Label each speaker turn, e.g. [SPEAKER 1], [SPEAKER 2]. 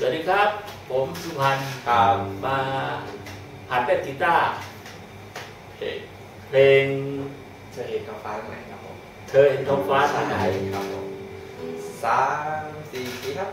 [SPEAKER 1] สวัสดีครับ ผมสุพันณ
[SPEAKER 2] ครับ
[SPEAKER 1] มาหัดเล่นกีตาร์
[SPEAKER 2] เพลง
[SPEAKER 1] เพลง
[SPEAKER 2] เธอเห็นท้องฟ้าตรงไหนครับผม
[SPEAKER 1] เธอเห็นท้องฟ้าทรงไหน
[SPEAKER 2] ครับผมสามสี่สี่ครับ